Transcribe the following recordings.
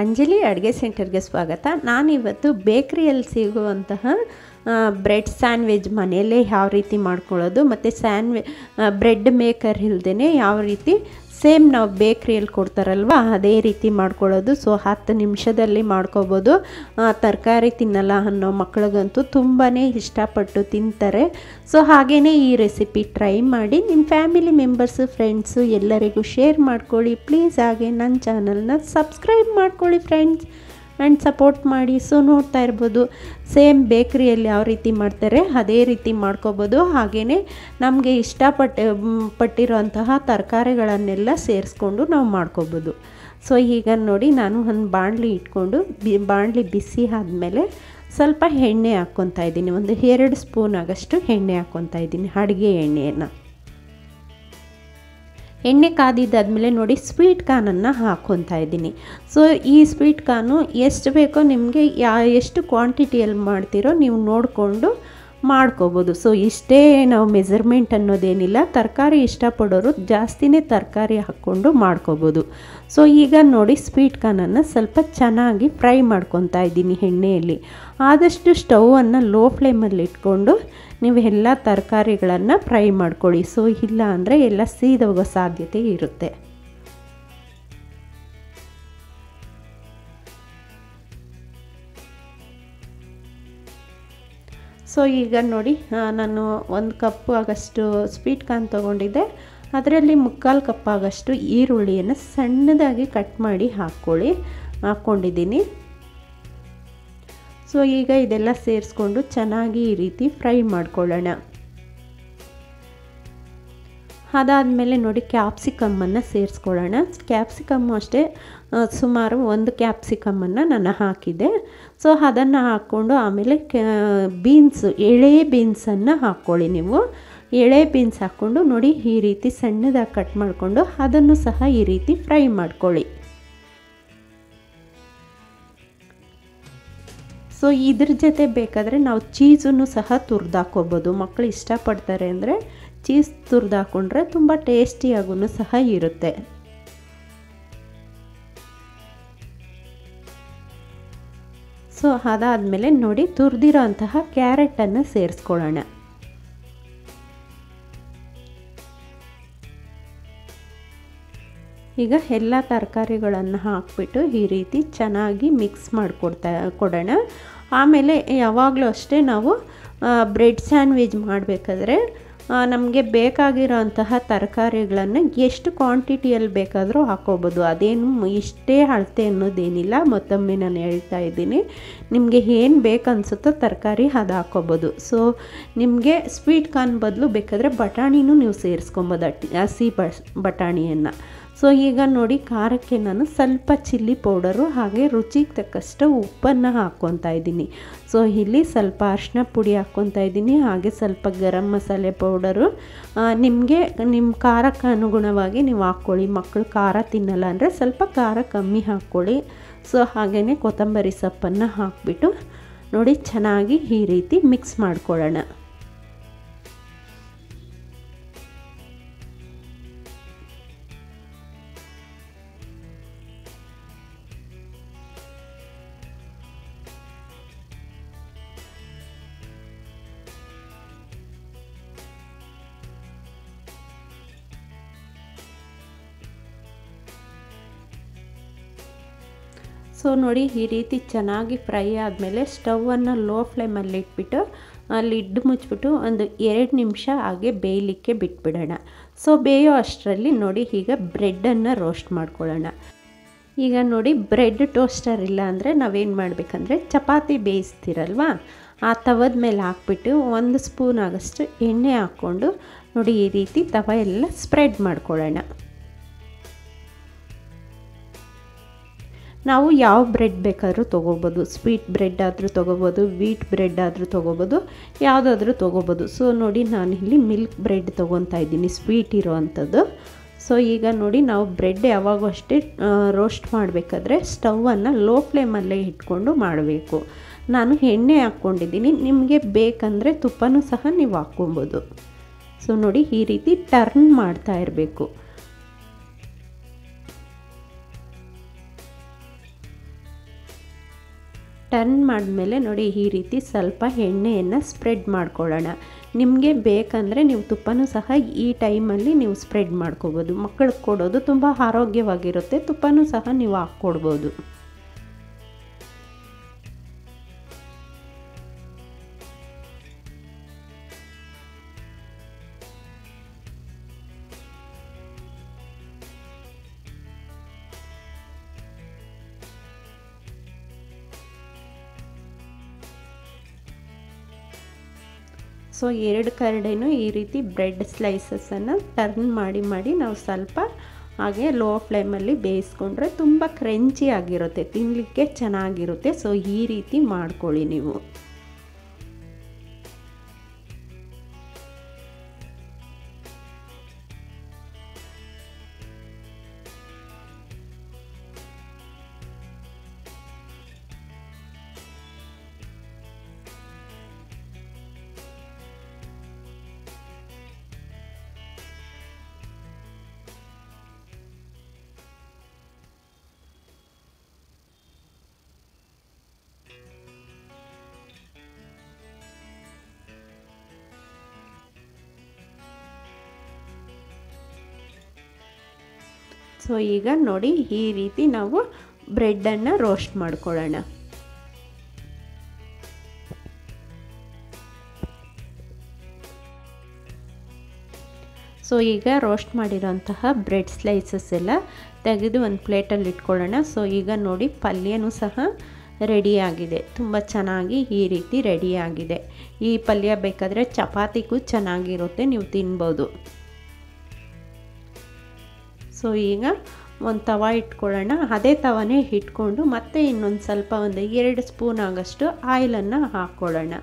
ಅಂಜಲಿ ಅಡುಗೆ ಸೆಂಟರ್ಗೆ ಸ್ವಾಗತ. ನಾನಿವತ್ತು ಬೇಕ್ರಿಯಲ್ಲಿ ಸಿಗುವಂತಹ ಬ್ರೆಡ್ ಸ್ಯಾಂಡ್ವಿಚ್ ಮನೆಯಲ್ಲೇ ಯಾವ ರೀತಿ ಮಾಡ್ಕೊಳ್ಳೋದು, ಮತ್ತು ಸ್ಯಾಂಡ್ವಿ ಬ್ರೆಡ್ ಮೇಕರ್ ಇಲ್ದೇ ಯಾವ ರೀತಿ ಸೇಮ್ ನಾವು ಬೇಕ್ರಿಯಲ್ಲಿ ಕೊಡ್ತಾರಲ್ವ, ಅದೇ ರೀತಿ ಮಾಡ್ಕೊಳ್ಳೋದು. ಸೊ ಹತ್ತು ನಿಮಿಷದಲ್ಲಿ ಮಾಡ್ಕೋಬೋದು. ತರಕಾರಿ ತಿನ್ನಲ್ಲ ಅನ್ನೋ ಮಕ್ಕಳಿಗಂತೂ ತುಂಬಾ ಇಷ್ಟಪಟ್ಟು ತಿಂತಾರೆ. ಸೊ ಹಾಗೆಯೇ ಈ ರೆಸಿಪಿ ಟ್ರೈ ಮಾಡಿ ನಿಮ್ಮ ಫ್ಯಾಮಿಲಿ ಮೆಂಬರ್ಸು, ಫ್ರೆಂಡ್ಸು ಎಲ್ಲರಿಗೂ ಶೇರ್ ಮಾಡ್ಕೊಳ್ಳಿ. ಪ್ಲೀಸ್ ಹಾಗೆ ನನ್ನ ಚಾನಲ್ನ ಸಬ್ಸ್ಕ್ರೈಬ್ ಮಾಡ್ಕೊಳ್ಳಿ, ಫ್ರೆಂಡ್ಸ್. ಆ್ಯಂಡ್ ಸಪೋರ್ಟ್ ಮಾಡಿ ಸೊ ನೋಡ್ತಾ ಇರ್ಬೋದು. ಸೇಮ್ ಬೇಕ್ರಿಯಲ್ಲಿ ಯಾವ ರೀತಿ ಮಾಡ್ತಾರೆ, ಅದೇ ರೀತಿ ಮಾಡ್ಕೋಬೋದು. ಹಾಗೆಯೇ ನಮಗೆ ಇಷ್ಟಪಟ್ಟ ಪಟ್ಟಿರೋಂತಹ ತರಕಾರಿಗಳನ್ನೆಲ್ಲ ಸೇರಿಸ್ಕೊಂಡು ನಾವು ಮಾಡ್ಕೋಬೋದು. ಸೊ ಈಗ ನೋಡಿ ನಾನು ಒಂದು ಬಾಣಲಿ ಇಟ್ಕೊಂಡು, ಬಿ, ಬಾಣಲಿ ಬಿಸಿ ಆದಮೇಲೆ ಸ್ವಲ್ಪ ಎಣ್ಣೆ ಹಾಕ್ಕೊತಾ ಇದ್ದೀನಿ. ಒಂದು ಎರಡು ಸ್ಪೂನ್ ಆಗಷ್ಟು ಎಣ್ಣೆ ಹಾಕ್ಕೊತಾ ಇದ್ದೀನಿ, ಅಡುಗೆ ಎಣ್ಣೆಯನ್ನು. ಎಣ್ಣೆ ಕಾದಿದ್ದಾದಮೇಲೆ ನೋಡಿ ಸ್ವೀಟ್ ಕಾರ್ನನ್ನು ಹಾಕ್ಕೊತಾ ಇದ್ದೀನಿ. ಸೊ ಈ ಸ್ವೀಟ್ ಕಾರ್ನು ಎಷ್ಟು ಬೇಕೋ ನಿಮಗೆ ಯಾ, ಎಷ್ಟು ಕ್ವಾಂಟಿಟಿಯಲ್ಲಿ ಮಾಡ್ತೀರೋ ನೀವು ನೋಡಿಕೊಂಡು ಮಾಡ್ಕೋಬೋದು. ಸೊ ಇಷ್ಟೇ ನಾವು ಮೆಜರ್ಮೆಂಟ್ ಅನ್ನೋದೇನಿಲ್ಲ. ತರಕಾರಿ ಇಷ್ಟಪಡೋರು ಜಾಸ್ತಿನೇ ತರಕಾರಿ ಹಾಕ್ಕೊಂಡು ಮಾಡ್ಕೋಬೋದು. ಸೊ ಈಗ ನೋಡಿ ಸ್ವೀಟ್ ಕಾರ್ನನ್ನು ಸ್ವಲ್ಪ ಚೆನ್ನಾಗಿ ಫ್ರೈ ಮಾಡ್ಕೊತಾ ಇದ್ದೀನಿ ಎಣ್ಣೆಯಲ್ಲಿ. ಆದಷ್ಟು ಸ್ಟವನ್ನು ಲೋ ಫ್ಲೇಮಲ್ಲಿ ಇಟ್ಕೊಂಡು ನೀವು ಎಲ್ಲ ತರಕಾರಿಗಳನ್ನು ಫ್ರೈ ಮಾಡ್ಕೊಳ್ಳಿ. ಸೊ ಇಲ್ಲ ಅಂದರೆ ಎಲ್ಲ ಸೀದೋಗೋ ಸಾಧ್ಯತೆ ಇರುತ್ತೆ. ಸೊ ಈಗ ನೋಡಿ ನಾನು ಒಂದು ಕಪ್ ಆಗಷ್ಟು ಸ್ವೀಟ್ ಕಾರ್ನ್ ತೊಗೊಂಡಿದ್ದೆ. ಅದರಲ್ಲಿ ಮುಕ್ಕಾಲು ಕಪ್ ಆಗಷ್ಟು ಈರುಳ್ಳಿಯನ್ನು ಸಣ್ಣದಾಗಿ ಕಟ್ ಮಾಡಿ ಹಾಕ್ಕೊಳ್ಳಿ ಹಾಕ್ಕೊಂಡಿದ್ದೀನಿ. ಸೊ ಈಗ ಇದೆಲ್ಲ ಸೇರಿಸ್ಕೊಂಡು ಚೆನ್ನಾಗಿ ಈ ರೀತಿ ಫ್ರೈ ಮಾಡ್ಕೊಳ್ಳೋಣ. ಅದಾದಮೇಲೆ ನೋಡಿ ಕ್ಯಾಪ್ಸಿಕಮ್ಮನ್ನು ಸೇರಿಸ್ಕೊಳ್ಳೋಣ. ಕ್ಯಾಪ್ಸಿಕಮ್ಮು ಅಷ್ಟೇ ಸುಮಾರು ಒಂದು ಕ್ಯಾಪ್ಸಿಕಮ್ಮನ್ನು ನಾನು ಹಾಕಿದೆ ಸೊ ಅದನ್ನು ಹಾಕ್ಕೊಂಡು ಆಮೇಲೆ ಬೀನ್ಸ್ ಎಳೆ ಬೀನ್ಸನ್ನು ಹಾಕ್ಕೊಳ್ಳಿ ನೀವು. ಎಳೆ ಬೀನ್ಸ್ ಹಾಕ್ಕೊಂಡು ನೋಡಿ, ಈ ರೀತಿ ಸಣ್ಣದಾಗಿ ಕಟ್ ಮಾಡಿಕೊಂಡು ಅದನ್ನು ಸಹ ಈ ರೀತಿ ಫ್ರೈ ಮಾಡ್ಕೊಳ್ಳಿ. ಸೊ ಇದ್ರ ಜೊತೆ ಬೇಕಾದರೆ ನಾವು ಚೀಸನ್ನು ಸಹ ತುರಿದಾಕೋಬೋದು ಮಕ್ಕಳು ಇಷ್ಟಪಡ್ತಾರೆ ಅಂದರೆ ಚೀಸ್ ತುರಿದಾಕೊಂಡ್ರೆ ತುಂಬ ಟೇಸ್ಟಿಯಾಗೂ ಸಹ ಇರುತ್ತೆ. ಸೊ, ಅದಾದಮೇಲೆ ನೋಡಿ ತುರಿದಿರೋ ಅಂತಹ ಕ್ಯಾರೆಟನ್ನು ಸೇರಿಸ್ಕೊಳ್ಳೋಣ. ಈಗ ಎಲ್ಲ ತರಕಾರಿಗಳನ್ನು ಹಾಕ್ಬಿಟ್ಟು ಈ ರೀತಿ ಚೆನ್ನಾಗಿ ಮಿಕ್ಸ್ ಮಾಡಿಕೊಡ್ತಾ ಕೊಡೋಣ. ಆಮೇಲೆ ಯಾವಾಗಲೂ ಅಷ್ಟೇ ನಾವು ಬ್ರೆಡ್ ಸ್ಯಾಂಡ್ವಿಚ್ ಮಾಡಬೇಕಾದ್ರೆ ನಮಗೆ ಬೇಕಾಗಿರೋ ಅಂತಹ ತರಕಾರಿಗಳನ್ನು ಎಷ್ಟು ಕ್ವಾಂಟಿಟಿಯಲ್ಲಿ ಬೇಕಾದರೂ ಹಾಕೋಬೋದು ಅದೇನು ಇಷ್ಟೇ ಅಳತೆ ಅನ್ನೋದೇನಿಲ್ಲ. ಮತ್ತೊಮ್ಮೆ ನಾನು ಹೇಳ್ತಾ ಇದ್ದೀನಿ. ನಿಮಗೆ ಏನು ಬೇಕನ್ಸುತ್ತೋ ತರಕಾರಿ ಅದು ಹಾಕೋಬೋದು ಸೊ ನಿಮಗೆ ಸ್ವೀಟ್ ಕಾರ್ನ್ ಬದಲು ಬೇಕಾದರೆ ಬಟಾಣಿನೂ ನೀವು ಸೇರಿಸ್ಕೊಬೋದು ಹಸಿ ಬಟಾಣಿಯನ್ನು. ಸೊ ಈಗ ನೋಡಿ ಖಾರಕ್ಕೆ ನಾನು ಸ್ವಲ್ಪ ಚಿಲ್ಲಿ ಪೌಡರು ಹಾಗೆ ರುಚಿಗೆ ತಕ್ಕಷ್ಟು ಉಪ್ಪನ್ನು ಹಾಕ್ಕೊತಾ ಇದ್ದೀನಿ. ಸೊ ಇಲ್ಲಿ ಸ್ವಲ್ಪ ಅರಿಶಿನ ಪುಡಿ ಹಾಕ್ಕೊತಾ ಇದ್ದೀನಿ, ಹಾಗೆ ಸ್ವಲ್ಪ ಗರಂ ಮಸಾಲೆ ಪೌಡರು. ನಿಮಗೆ ನಿಮ್ಮ ಖಾರಕ್ಕೆ ಅನುಗುಣವಾಗಿ ನೀವು ಹಾಕ್ಕೊಳ್ಳಿ. ಮಕ್ಕಳು ಖಾರ ತಿನ್ನಲ್ಲ ಅಂದರೆ ಸ್ವಲ್ಪ ಖಾರ ಕಮ್ಮಿ ಹಾಕ್ಕೊಳ್ಳಿ. ಸೊ ಹಾಗೆಯೇ ಕೊತ್ತಂಬರಿ ಸೊಪ್ಪನ್ನು ಹಾಕ್ಬಿಟ್ಟು ನೋಡಿ ಚೆನ್ನಾಗಿ ಈ ರೀತಿ ಮಿಕ್ಸ್ ಮಾಡ್ಕೊಳ್ಳೋಣ. ಸೊ ನೋಡಿ, ಈ ರೀತಿ ಚೆನ್ನಾಗಿ ಫ್ರೈ ಆದಮೇಲೆ ಸ್ಟವನ್ನು ಲೋ ಫ್ಲೇಮಲ್ಲಿ ಇಟ್ಬಿಟ್ಟು ಲಿಡ್ ಮುಚ್ಚಿಬಿಟ್ಟು ಒಂದು ಎರಡು ನಿಮಿಷ ಹಾಗೆ ಬೇಯಲಿಕ್ಕೆ ಬಿಟ್ಬಿಡೋಣ. ಸೊ ಬೇಯೋ ಅಷ್ಟರಲ್ಲಿ ನೋಡಿ, ಈಗ ಬ್ರೆಡ್ಡನ್ನು ರೋಸ್ಟ್ ಮಾಡ್ಕೊಳ್ಳೋಣ. ಈಗ ನೋಡಿ, ಬ್ರೆಡ್ ಟೋಸ್ಟರ್ ಇಲ್ಲ ಅಂದರೆ ನಾವೇನು ಮಾಡಬೇಕಂದ್ರೆ ಚಪಾತಿ ಬೇಯಿಸ್ತೀರಲ್ವಾ? ಆ ತವದ ಮೇಲೆ ಹಾಕ್ಬಿಟ್ಟು ಒಂದು ಸ್ಪೂನ್ ಆಗಷ್ಟು ಎಣ್ಣೆ ಹಾಕ್ಕೊಂಡು ನೋಡಿ, ಈ ರೀತಿ ತವ ಎಲ್ಲ ಸ್ಪ್ರೆಡ್ ಮಾಡ್ಕೊಳ್ಳೋಣ. ನಾವು ಯಾವ ಬ್ರೆಡ್ ಬೇಕಾದರೂ ತೊಗೋಬೋದು. ಸ್ವೀಟ್ ಬ್ರೆಡ್ ಆದರೂ ತೊಗೋಬೋದು, ವೀಟ್ ಬ್ರೆಡ್ ಆದರೂ ತೊಗೋಬೋದು, ಯಾವುದಾದ್ರೂ ತೊಗೋಬೋದು. ಸೊ ನೋಡಿ ನಾನು ಇಲ್ಲಿ ಮಿಲ್ಕ್ ಬ್ರೆಡ್ ತೊಗೊತಾ ಇದ್ದೀನಿ, ಸ್ವೀಟ್ ಇರೋ ಅಂಥದ್ದು ಸೊ ಈಗ ನೋಡಿ ನಾವು ಬ್ರೆಡ್ ಯಾವಾಗೂ ಅಷ್ಟೇ ರೋಸ್ಟ್ ಮಾಡಬೇಕಾದ್ರೆ ಸ್ಟವನ್ನು ಲೋ ಫ್ಲೇಮಲ್ಲೇ ಇಟ್ಕೊಂಡು ಮಾಡಬೇಕು. ನಾನು ಎಣ್ಣೆ ಹಾಕ್ಕೊಂಡಿದ್ದೀನಿ, ನಿಮಗೆ ಬೇಕಂದರೆ ತುಪ್ಪನೂ ಸಹ ನೀವು ಹಾಕ್ಕೊಬೋದು. ಸೊ ನೋಡಿ ಈ ರೀತಿ ಟರ್ನ್ ಮಾಡ್ತಾ ಇರಬೇಕು. ಟರ್ನ್ ಮಾಡಿದ್ಮೇಲೆ ನೋಡಿ ಈ ರೀತಿ ಸ್ವಲ್ಪ ಎಣ್ಣೆಯನ್ನು ಸ್ಪ್ರೆಡ್ ಮಾಡ್ಕೊಳ್ಳೋಣ. ನಿಮಗೆ ಬೇಕಂದರೆ ನೀವು ತುಪ್ಪನೂ ಸಹ ಈ ಟೈಮಲ್ಲಿ ನೀವು ಸ್ಪ್ರೆಡ್ ಮಾಡ್ಕೋಬೋದು. ಮಕ್ಕಳಿಗೆ ಕೊಡೋದು ತುಂಬ ಆರೋಗ್ಯವಾಗಿರುತ್ತೆ. ತುಪ್ಪನೂ ಸಹ ನೀವು ಹಾಕ್ಕೊಡ್ಬೋದು. ಸೊ ಎರಡು ಕರಡೆನೂ ಈ ರೀತಿ ಬ್ರೆಡ್ ಸ್ಲೈಸಸನ್ನು ಟರ್ನ್ ಮಾಡಿ ಮಾಡಿ ನಾವು ಸ್ವಲ್ಪ ಹಾಗೆ ಲೋ ಫ್ಲೇಮಲ್ಲಿ ಬೇಯಿಸ್ಕೊಂಡ್ರೆ ತುಂಬ ಕ್ರಂಚಿ ಆಗಿರುತ್ತೆ ತಿನ್ನಲಿಕ್ಕೆ ಚೆನ್ನಾಗಿರುತ್ತೆ. ಸೊ ಈ ರೀತಿ ಮಾಡ್ಕೊಳ್ಳಿ ನೀವು. ಸೊ ಈಗ ನೋಡಿ ಈ ರೀತಿ ನಾವು ಬ್ರೆಡ್ಡನ್ನು ರೋಸ್ಟ್ ಮಾಡ್ಕೊಳ್ಳೋಣ. ಸೊ ಈಗ ರೋಸ್ಟ್ ಮಾಡಿರೋಂತಹ ಬ್ರೆಡ್ ಸ್ಲೈಸಸ್ ಎಲ್ಲ ತೆಗೆದು ಒಂದು ಪ್ಲೇಟಲ್ಲಿ ಇಟ್ಕೊಳ್ಳೋಣ. ಸೊ ಈಗ ನೋಡಿ ಪಲ್ಯನೂ ಸಹ ರೆಡಿಯಾಗಿದೆ ತುಂಬ ಚೆನ್ನಾಗಿ ಈ ರೀತಿ ರೆಡಿಯಾಗಿದೆ ಈ ಪಲ್ಯ ಬೇಕಾದರೆ ಚಪಾತಿಗೂ ಚೆನ್ನಾಗಿರುತ್ತೆ, ನೀವು ತಿನ್ಬೋದು. ಸೊ ಈಗ ಒಂದು ತವ ಇಟ್ಕೊಳ್ಳೋಣ. ಅದೇ ತವನೇ ಇಟ್ಕೊಂಡು ಮತ್ತೆ ಇನ್ನೊಂದು ಸ್ವಲ್ಪ ಒಂದು ಎರಡು ಸ್ಪೂನ್ ಆಗೋಷ್ಟು ಆಯಿಲನ್ನು ಹಾಕ್ಕೊಳ್ಳೋಣ.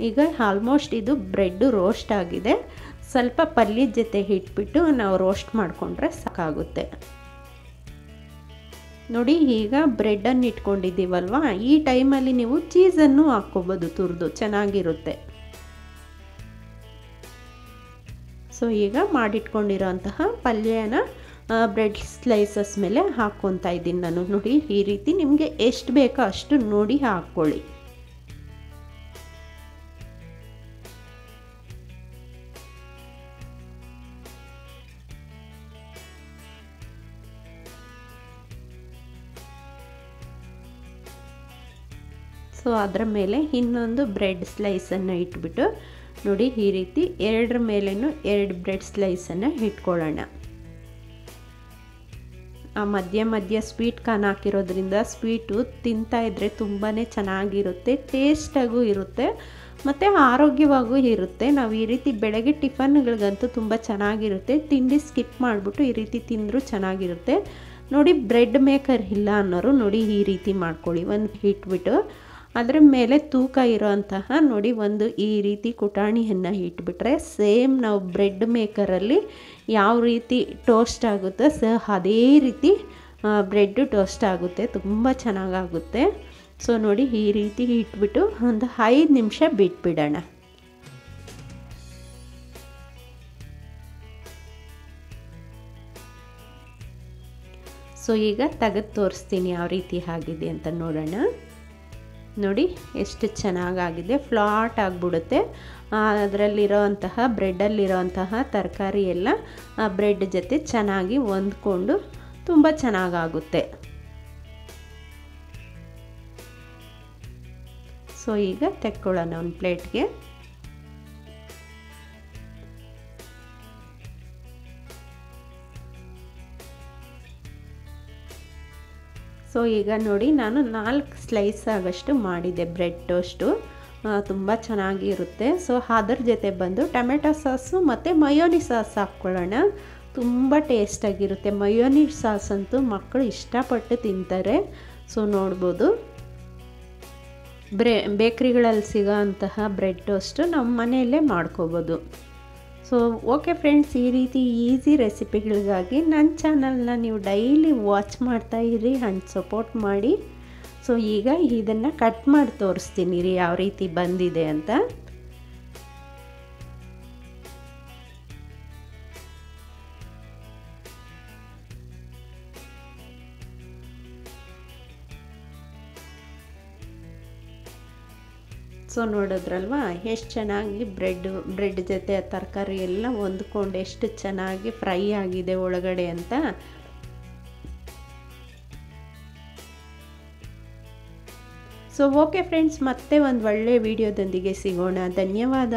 ಈಗ ಆಲ್ಮೋಸ್ಟ್ ಇದು ಬ್ರೆಡ್ಡು ರೋಸ್ಟ್ ಆಗಿದೆ. ಸ್ವಲ್ಪ ಪಲ್ಯದ ಜೊತೆ ಇಟ್ಬಿಟ್ಟು ನಾವು ರೋಸ್ಟ್ ಮಾಡಿಕೊಂಡ್ರೆ ಸಾಕಾಗುತ್ತೆ. ನೋಡಿ, ಈಗ ಬ್ರೆಡ್ಡನ್ನು ಇಟ್ಕೊಂಡಿದ್ದೀವಲ್ವ? ಈ ಟೈಮಲ್ಲಿ ನೀವು ಚೀಸನ್ನು ಹಾಕ್ಕೋಬೋದು, ತುರಿದು. ಚೆನ್ನಾಗಿರುತ್ತೆ. ಸೊ ಈಗ ಮಾಡಿಟ್ಕೊಂಡಿರೋಂತಹ ಪಲ್ಯನ ಬ್ರೆಡ್ ಸ್ಲೈಸಸ್ ಮೇಲೆ ಹಾಕ್ಕೊತಾ ಇದ್ದೀನಿ ನಾನು. ನೋಡಿ, ಈ ರೀತಿ ನಿಮಗೆ ಎಷ್ಟು ಬೇಕೋ ಅಷ್ಟು ನೋಡಿ ಹಾಕ್ಕೊಳ್ಳಿ. ಸೊ, ಅದರ ಮೇಲೆ ಇನ್ನೊಂದು ಬ್ರೆಡ್ ಸ್ಲೈಸನ್ನು ಇಟ್ಬಿಟ್ಟು ನೋಡಿ ಈ ರೀತಿ ಎರಡರ ಮೇಲೆಯೂ ಎರಡು ಬ್ರೆಡ್ ಸ್ಲೈಸನ್ನು ಇಟ್ಕೊಳ್ಳೋಣ. ಆ ಮಧ್ಯ ಮಧ್ಯ ಸ್ವೀಟ್ ಕಾನ್ ಹಾಕಿರೋದ್ರಿಂದ ಸ್ವೀಟು ತಿಂತಾ ಇದ್ದರೆ ತುಂಬಾ ಚೆನ್ನಾಗಿರುತ್ತೆ ಟೇಸ್ಟಾಗೂ ಇರುತ್ತೆ, ಮತ್ತು ಆರೋಗ್ಯವಾಗೂ ಇರುತ್ತೆ. ನಾವು ಈ ರೀತಿ ಬೆಳಗ್ಗೆ ಟಿಫನ್ಗಳಿಗಂತೂ ತುಂಬ ಚೆನ್ನಾಗಿರುತ್ತೆ. ತಿಂಡಿ ಸ್ಕಿಪ್ ಮಾಡಿಬಿಟ್ಟು ಈ ರೀತಿ ತಿಂದರೂ ಚೆನ್ನಾಗಿರುತ್ತೆ. ನೋಡಿ ಬ್ರೆಡ್ ಮೇಕರ್ ಇಲ್ಲ ಅನ್ನೋರು ನೋಡಿ ಈ ರೀತಿ ಮಾಡ್ಕೊಳ್ಳಿ. ಒಂದು ಇಟ್ಬಿಟ್ಟು ಅದರ ಮೇಲೆ ತೂಕ ಇರೋಂತಹ ನೋಡಿ ಒಂದು ಈ ರೀತಿ ಕುಟಾಣಿಯನ್ನು ಇಟ್ಬಿಟ್ರೆ ಸೇಮ್ ನಾವು ಬ್ರೆಡ್ ಮೇಕರಲ್ಲಿ ಯಾವ ರೀತಿ ಟೋಸ್ಟ್ ಆಗುತ್ತೋ ಸ ಅದೇ ರೀತಿ ಬ್ರೆಡ್ಡು ಟೋಸ್ಟ್ ಆಗುತ್ತೆ. ತುಂಬ ಚೆನ್ನಾಗಾಗುತ್ತೆ. ಸೊ ನೋಡಿ ಈ ರೀತಿ ಇಟ್ಬಿಟ್ಟು ಒಂದು ಐದು ನಿಮಿಷ ಬಿಟ್ಬಿಡೋಣ. ಸೊ ಈಗ ತೆಗೆದು ತೋರಿಸ್ತೀನಿ ಯಾವ ರೀತಿ ಆಗಿದೆ ಅಂತ ನೋಡೋಣ. ನೋಡಿ ಎಷ್ಟು ಚೆನ್ನಾಗಾಗಿದೆ, ಫ್ಲಾಟ್ ಆಗಿಬಿಡುತ್ತೆ. ಅದರಲ್ಲಿರೋವಂತಹ ಬ್ರೆಡ್ಡಲ್ಲಿರೋವಂತಹ ತರಕಾರಿ ಎಲ್ಲ ಆ ಬ್ರೆಡ್ ಜೊತೆ ಚೆನ್ನಾಗಿ ಹೊಂದ್ಕೊಂಡು ತುಂಬ ಚೆನ್ನಾಗಾಗುತ್ತೆ. ಸೊ ಈಗ ತೆಕ್ಕೊಳ್ಳೋಣ ಒಂದು ಪ್ಲೇಟ್ಗೆ. ಸೊ ಈಗ ನೋಡಿ ನಾನು ನಾಲ್ಕು ಸ್ಲೈಸ್ ಆಗಷ್ಟು ಮಾಡಿದೆ ಬ್ರೆಡ್ ಟೋಸ್ಟು. ತುಂಬ ಚೆನ್ನಾಗಿರುತ್ತೆ. ಸೊ ಅದ್ರ ಜೊತೆ ಬಂದು ಟೊಮೆಟೊ ಸಾಸು ಮತ್ತು ಮಯೋನಿ ಸಾಸ್ ಹಾಕ್ಕೊಳ್ಳೋಣ. ತುಂಬ ಟೇಸ್ಟಾಗಿರುತ್ತೆ ಮಯೋನಿ ಸಾಸ್ ಅಂತೂ ಮಕ್ಕಳು ಇಷ್ಟಪಟ್ಟು ತಿಂತಾರೆ. ಸೊ ನೋಡ್ಬೋದು. ಬ್ರೆ, ಬೇಕ್ರಿಗಳಲ್ಲಿ ಸಿಗೋ ಅಂತಹ ಬ್ರೆಡ್ ಟೋಸ್ಟು ನಮ್ಮ ಮನೆಯಲ್ಲೇ ಮಾಡ್ಕೋಬೋದು. ಸೊ ಓಕೆ ಫ್ರೆಂಡ್ಸ್ ಈ ರೀತಿ ಈಸಿ ರೆಸಿಪಿಗಳಿಗಾಗಿ ನನ್ನ ಚಾನಲ್ನ ನೀವು ಡೈಲಿ ವಾಚ್ ಮಾಡ್ತಾ ಇರಿ ಆ್ಯಂಡ್ ಸಪೋರ್ಟ್ ಮಾಡಿ. ಸೊ ಈಗ ಇದನ್ನು ಕಟ್ ಮಾಡಿ ತೋರಿಸ್ತೀನಿ ರೀ, ಯಾವ ರೀತಿ ಬಂದಿದೆ ಅಂತ. ಸೊ ನೋಡಿದ್ರಲ್ವ, ಎಷ್ಟು ಚೆನ್ನಾಗಿ ಬ್ರೆಡ್ ಬ್ರೆಡ್ ಜೊತೆ ತರಕಾರಿ ಎಲ್ಲ ಹೊಂದ್ಕೊಂಡು ಎಷ್ಟು ಚೆನ್ನಾಗಿ ಫ್ರೈ ಆಗಿದೆ ಒಳಗಡೆ ಅಂತ. ಸೊ ಓಕೆ ಫ್ರೆಂಡ್ಸ್ ಮತ್ತೆ ಒಂದು ಒಳ್ಳೆಯ ವಿಡಿಯೋದೊಂದಿಗೆ ಸಿಗೋಣ. ಧನ್ಯವಾದ.